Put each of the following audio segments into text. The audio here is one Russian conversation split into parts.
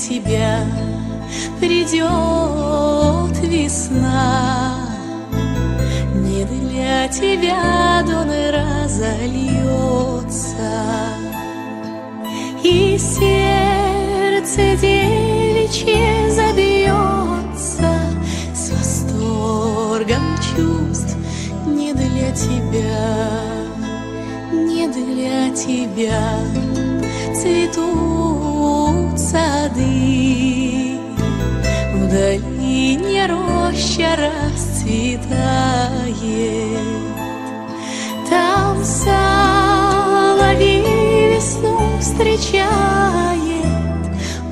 тебя придет весна, Не для тебя дон разольется, И сердце девичье забьется С восторгом чувств. Не для тебя, не для тебя цветут сады, В долине роща расцветает. Там соловей весну встречает,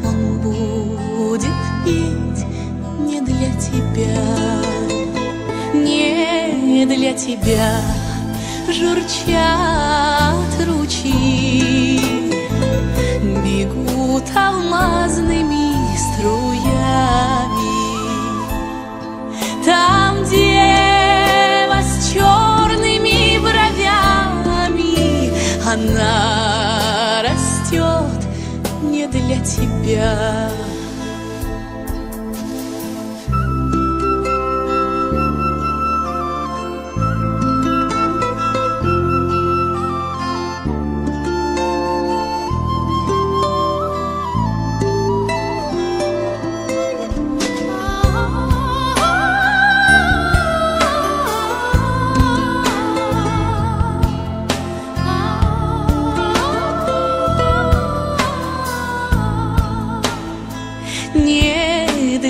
Он будет петь не для тебя, не для тебя журчат она растет не для тебя.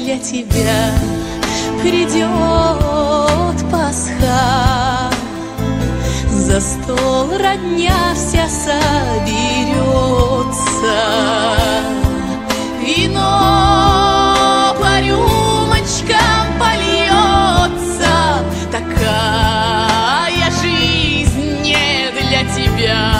Для тебя придет Пасха. За стол родня вся соберется, Вино по рюмочкам польется, Такая жизнь не для тебя,